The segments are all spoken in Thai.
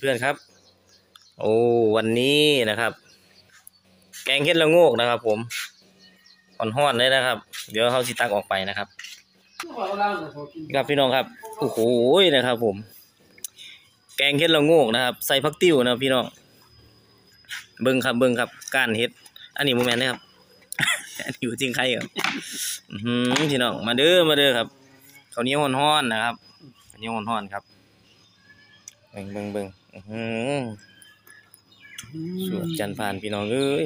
เพื่อนครับ โอ้วันนี้นะครับ แกงเห็ดละโงกนะครับ ผมห่อนๆเลยนะครับ เดี๋ยวเขาสิตักออกไปนะครับครับพี่น้องครับโอ้โหนะครับ ผม แกงเห็ดละโงกนะครับ ใส่ผักติ้วนะพี่น้องเบิ้งครับเบิ้งครับก้านเห็ด อันนี้โมแมนนะครับอันนี้อยู่จริงใครครับอือหือพี่น้องมาเด้อมาเด้อครับข้าวเหนียวฮ้อนๆนะครับข้าวเหนียวฮ้อนๆครับเบิ้งเบิ้งเบิ้ง สวดจันทร์ผ่านพี่น้องเอ้ย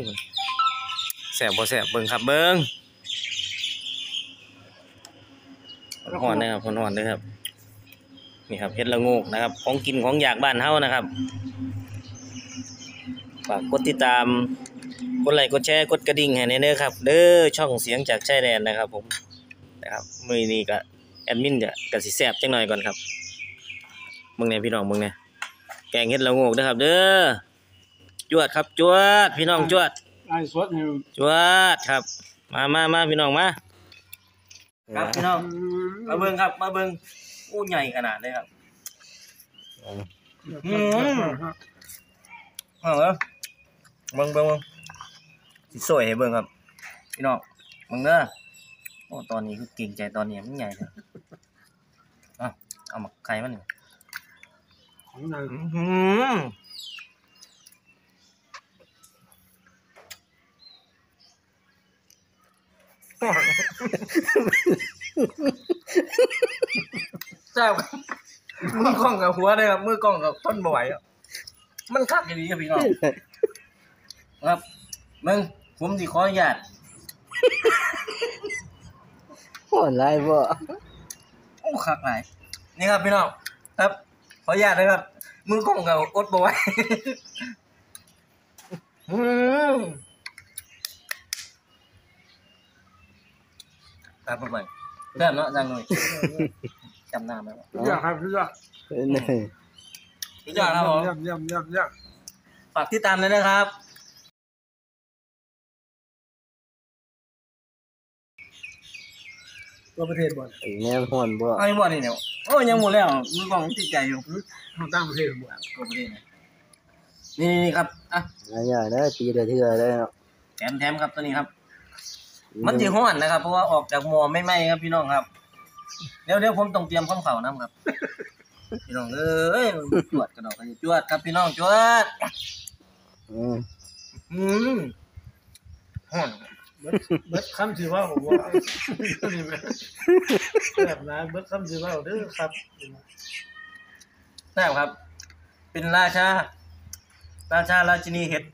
แซบบ่แซบเบิ้งครับเบิ้งฮ้อนนะครับฮ้อนๆเลยครับ นี่ครับเห็ดระโงกนะครับ ของกินของหยากบ้านเฮานะครับฝากกดติดตาม กดไลค์กดแชร์กดกระดิ่งให้แน่เด้อครับ เด้อช่องเสียงจากชายแดนนะครับ ผมนะครับมื้อนี้ก็แอดมินจะกะสิแซ่บจังหน่อยก่อนครับมึงเนี่ยพี่น้องมึงเนี่ย แกงเห็ดละโงกนะครับ เด้อจวดครับจวด พี่น้องจวดไอ้สดนี่จวดครับ มามามาพี่น้องมาครับพี่น้องมาเบิ่งครับ มาเบิ่งอู้ใหญ่ขนาดเลยครับอืมเอาเหรอเบิ่งเบิ่งเบิ่งสิสวยให้เบิ่งครับ พี่น้องเบิงเด้อโอ้ตอนนี้คือเก่งใจตอนนี้มันใหญ่เลยอะเอามาไข่มันนี่ง อื้อหือแซ่บครับมือกล้องกับหัวเลยครับมือกล้องกับต้นบ่ไหวอะมันคักอย่างนี้ครับพี่น้องครับมึงผมสิขออนุญาตห่อนไรบ่โอ้คักหลายนี่ครับพี่น้องครับขออนุญาตนะครับ มือกล้องกับอดบ่ไหวอืมครับผมไปแซ่บเนาะจังเลยจำหน้าไหมวะอยากครับอยากนี่สุดยอดครับผมย่ำย่ำย่ำย่ฝากติดตามเลยนะครับ ตัวประเทศบ่อนแนวห่อนบ่เอาอีกบ่นี่เนี่ยโอ้ยยังหมดแล้วมือกล้องติดใจอยู่ทางต่างประเทศบ่อนตัวประเทศเนี่ยนี่นี่ครับอะง่ายๆเด้อปีเดียวเทื่อได้เนาะแถมแถมครับตัวนี้ครับ มันจีห้อนนะครับ เพราะว่าออกจากหม้อไม่ไหม้ครับพี่น้องครับเดี๋ยวเดี๋ยวผมต้องเตรียมข้าวเข่าน้ำครับ พี่น้องเอ้ยจวดกระดอกกระเดียวจวดครับพี่น้องจวดอืมอืมห้อน เบิดเบิดคำสิว่าผมว่านี่แม่แบบนั้นเบิดคำสิว่าเด้อครับแซ่บครับ เป็นราชา ราชาราชินีเห็ด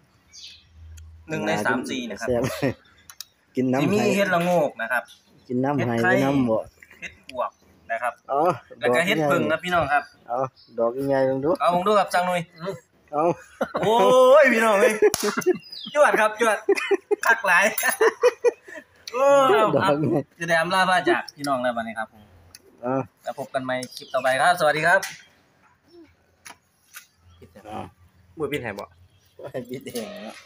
หนึ่งในสามสี่นะครับแซ่บกินที่น้ำมีไห้เห็ดละโงกนะครับ กินน้ำไห้เฮ็ดไข่กินน้ำบ่เห็ดบวกนะครับเอาแล้วก็เห็ดพึ่งครับพี่น้องครับเอาดอกใหญ่ๆลงดูเอาผมดูกับจังหน่อย เอาโอ้ยพี่น้องเอ้ยจวดครับจวดคักหลายโอ้ดอครับกใหญ่จะได้อำลาพาจากพี่น้องแล้ววันนี้ครับผมเอาแล้วพบกันใหม่คลิปต่อไปครับ สวัสดีครับเอามือปิดแหบบ่ให้ปิดเองเนาะ